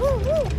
Woo!